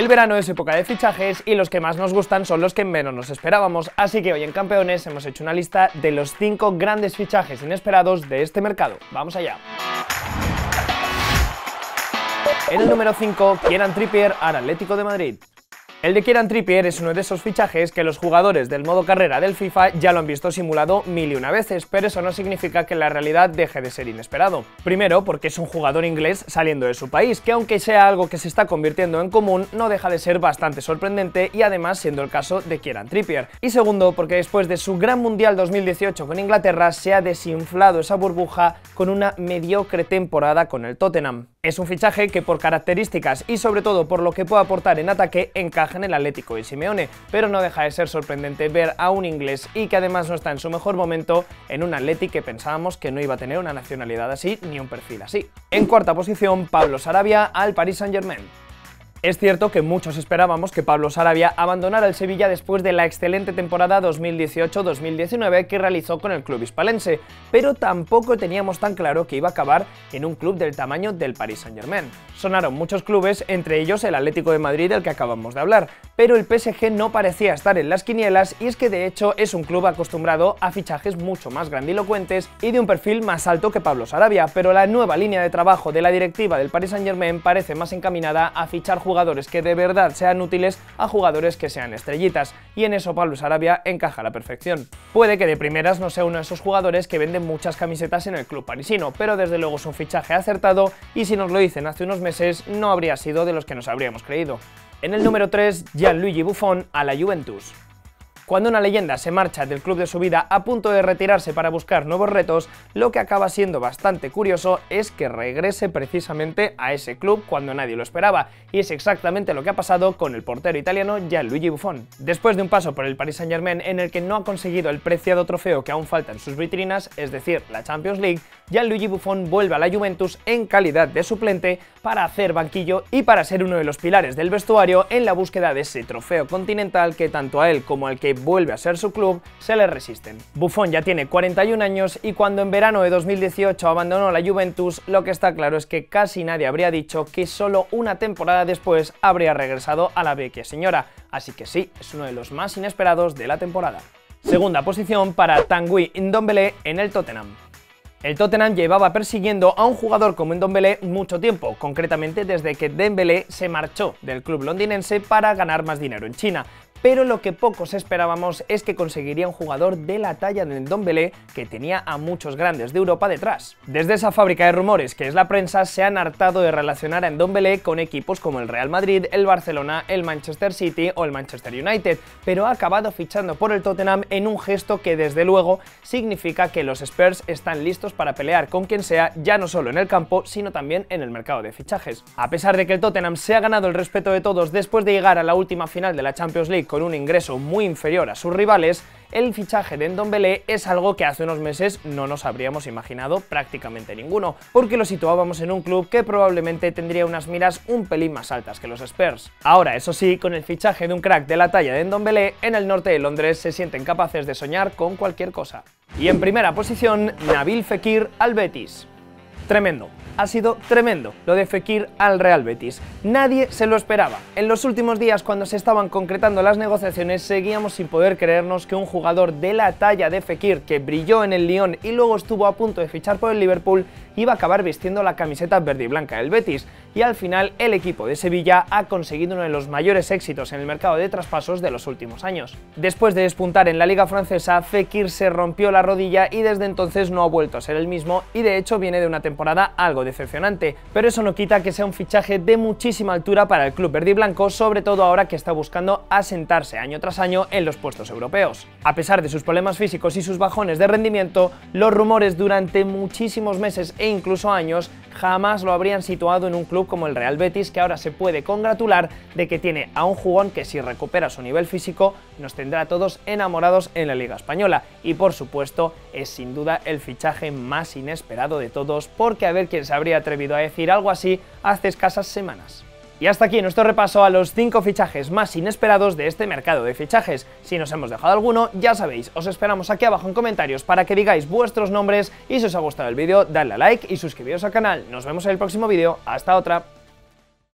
El verano es época de fichajes y los que más nos gustan son los que menos nos esperábamos, así que hoy en Campeones hemos hecho una lista de los 5 grandes fichajes inesperados de este mercado. ¡Vamos allá! En el número 5, Kieran Trippier al Atlético de Madrid. El de Kieran Trippier es uno de esos fichajes que los jugadores del modo carrera del FIFA ya lo han visto simulado mil y una veces, pero eso no significa que la realidad deje de ser inesperado. Primero, porque es un jugador inglés saliendo de su país, que aunque sea algo que se está convirtiendo en común, no deja de ser bastante sorprendente y además siendo el caso de Kieran Trippier. Y segundo, porque después de su gran mundial 2018 con Inglaterra se ha desinflado esa burbuja con una mediocre temporada con el Tottenham. Es un fichaje que por características y sobre todo por lo que puede aportar en ataque encaja en el Atlético de Simeone, pero no deja de ser sorprendente ver a un inglés y que además no está en su mejor momento en un Atlético que pensábamos que no iba a tener una nacionalidad así ni un perfil así. En cuarta posición, Pablo Sarabia al Paris Saint-Germain. Es cierto que muchos esperábamos que Pablo Sarabia abandonara el Sevilla después de la excelente temporada 2018-2019 que realizó con el club hispalense, pero tampoco teníamos tan claro que iba a acabar en un club del tamaño del Paris Saint-Germain. Sonaron muchos clubes, entre ellos el Atlético de Madrid del que acabamos de hablar, pero el PSG no parecía estar en las quinielas y es que de hecho es un club acostumbrado a fichajes mucho más grandilocuentes y de un perfil más alto que Pablo Sarabia, pero la nueva línea de trabajo de la directiva del Paris Saint-Germain parece más encaminada a fichar jugadores que de verdad sean útiles a jugadores que sean estrellitas, y en eso Pablo Sarabia encaja a la perfección. Puede que de primeras no sea uno de esos jugadores que venden muchas camisetas en el club parisino, pero desde luego es un fichaje acertado y si nos lo dicen hace unos meses no habría sido de los que nos habríamos creído. En el número 3, Gianluigi Buffon a la Juventus. Cuando una leyenda se marcha del club de su vida a punto de retirarse para buscar nuevos retos, lo que acaba siendo bastante curioso es que regrese precisamente a ese club cuando nadie lo esperaba, y es exactamente lo que ha pasado con el portero italiano Gianluigi Buffon. Después de un paso por el Paris Saint-Germain en el que no ha conseguido el preciado trofeo que aún falta en sus vitrinas, es decir, la Champions League, Gianluigi Buffon vuelve a la Juventus en calidad de suplente para hacer banquillo y para ser uno de los pilares del vestuario en la búsqueda de ese trofeo continental que tanto a él como al que vuelve a ser su club, se le resisten. Buffon ya tiene 41 años y cuando en verano de 2018 abandonó la Juventus, lo que está claro es que casi nadie habría dicho que solo una temporada después habría regresado a la vecchia señora, así que sí, es uno de los más inesperados de la temporada. Segunda posición para Tanguy Ndombele en el Tottenham. El Tottenham llevaba persiguiendo a un jugador como Ndombele mucho tiempo, concretamente desde que Dembélé se marchó del club londinense para ganar más dinero en China, pero lo que pocos esperábamos es que conseguiría un jugador de la talla de Ndombele que tenía a muchos grandes de Europa detrás. Desde esa fábrica de rumores que es la prensa se han hartado de relacionar a Ndombele con equipos como el Real Madrid, el Barcelona, el Manchester City o el Manchester United, pero ha acabado fichando por el Tottenham en un gesto que desde luego significa que los Spurs están listos para pelear con quien sea, ya no solo en el campo, sino también en el mercado de fichajes. A pesar de que el Tottenham se ha ganado el respeto de todos después de llegar a la última final de la Champions League con un ingreso muy inferior a sus rivales, el fichaje de Ndombele es algo que hace unos meses no nos habríamos imaginado prácticamente ninguno, porque lo situábamos en un club que probablemente tendría unas miras un pelín más altas que los Spurs. Ahora, eso sí, con el fichaje de un crack de la talla de Ndombele, en el norte de Londres se sienten capaces de soñar con cualquier cosa. Y en primera posición, Nabil Fekir al Betis. Tremendo ha sido tremendo lo de Fekir al Real Betis. Nadie se lo esperaba. En los últimos días, cuando se estaban concretando las negociaciones, seguíamos sin poder creernos que un jugador de la talla de Fekir, que brilló en el Lyon y luego estuvo a punto de fichar por el Liverpool, iba a acabar vistiendo la camiseta verde y blanca del Betis. Y al final, el equipo de Sevilla ha conseguido uno de los mayores éxitos en el mercado de traspasos de los últimos años. Después de despuntar en la liga francesa, Fekir se rompió la rodilla y desde entonces no ha vuelto a ser el mismo y de hecho viene de una temporada algo decepcionante, pero eso no quita que sea un fichaje de muchísima altura para el club verde y blanco, sobre todo ahora que está buscando asentarse año tras año en los puestos europeos. A pesar de sus problemas físicos y sus bajones de rendimiento, los rumores durante muchísimos meses e incluso años jamás lo habrían situado en un club como el Real Betis, que ahora se puede congratular de que tiene a un jugón que si recupera su nivel físico nos tendrá a todos enamorados en la Liga Española. Y por supuesto es sin duda el fichaje más inesperado de todos, porque a ver quién se habría atrevido a decir algo así hace escasas semanas. Y hasta aquí nuestro repaso a los 5 fichajes más inesperados de este mercado de fichajes. Si nos hemos dejado alguno, ya sabéis, os esperamos aquí abajo en comentarios para que digáis vuestros nombres y si os ha gustado el vídeo, dadle a like y suscribiros al canal. Nos vemos en el próximo vídeo, hasta otra.